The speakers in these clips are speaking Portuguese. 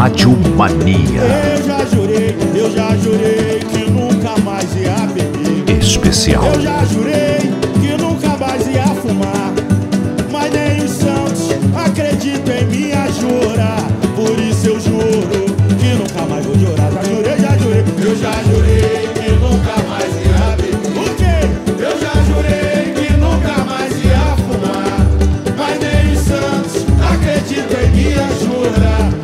Rádio Mania. Eu já jurei, eu já jurei que nunca mais ia beber. Especial. Eu já jurei que nunca mais ia fumar. Mas nem os santos acreditam em minha jura. Por isso eu juro que nunca mais vou jurar. Já jurei, já jurei, eu já jurei que nunca mais ia beber. O quê? Eu já jurei que nunca mais ia fumar. Mas nem os santos acreditam em minha jura.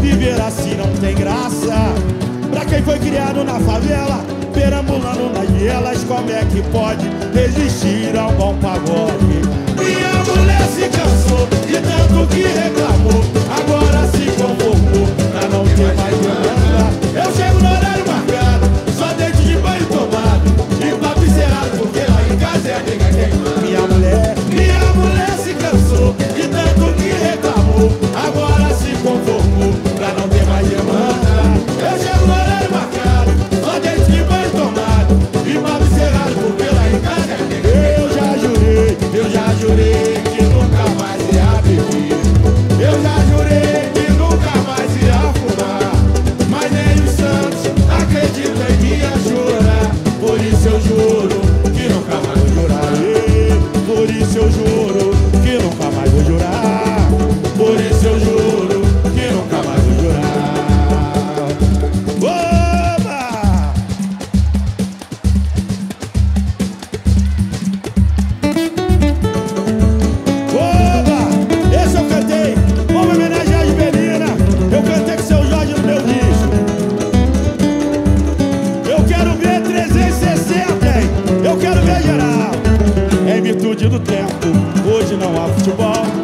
Viver assim não tem graça. Pra quem foi criado na favela, perambulando nas vielas, como é que pode resistir a um bom pagode? virtude do tempo, hoje não há futebol.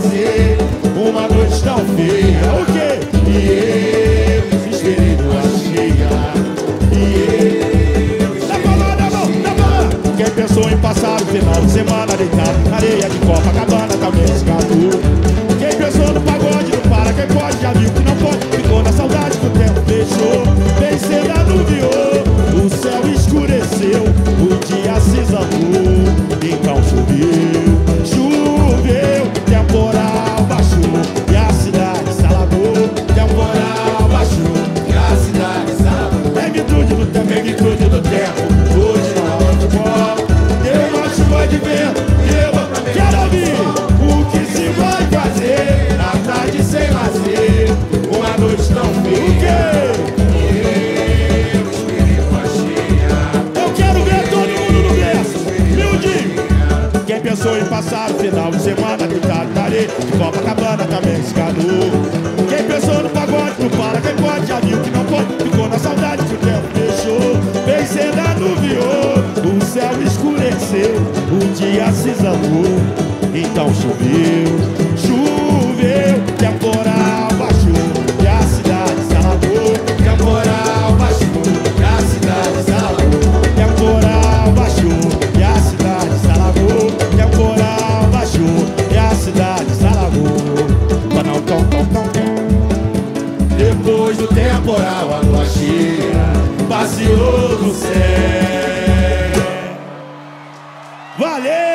fazer uma noite tão feia. O quê? E eu me esperei cheia. E eu. Na palma, na. Quem pensou em passar o final de semana deitado na areia de Copacabana, talvez tá. feel Choveu, choveu, que a moral baixou, que a cidade se alagou, que a moral baixou, que a cidade se alagou, que a moral baixou, que a cidade se alagou, que a moral baixou, que a cidade se Depois do temporal, a lua cheia passeou no céu. Valeu!